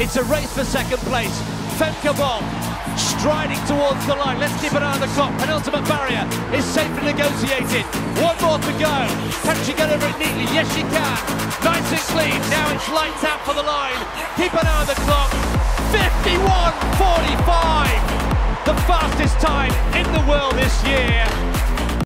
It's a race for second place. Femke Bol striding towards the line. Let's keep an eye on the clock. Penultimate barrier is safely negotiated. One more to go. Can she get over it neatly? Yes, she can. Nice and clean. Now it's lights out for the line. Keep an eye on the clock. 51.45. The fastest time in the world this year.